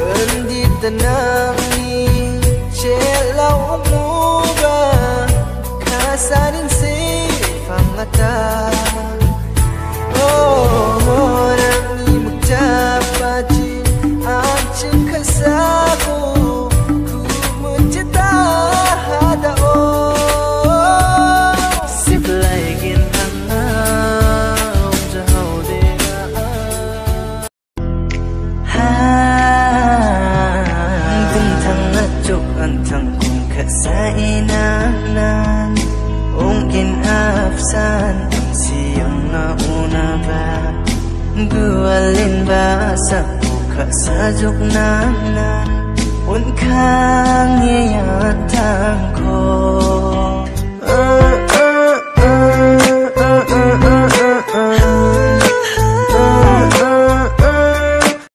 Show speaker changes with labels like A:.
A: Bendita nami Celau muga Kasanin si Fangata chục ăn thằng cùng khẽ xa inanan Ong in áp san Ang siyang nga una ba Gualin ba sa buka sa juk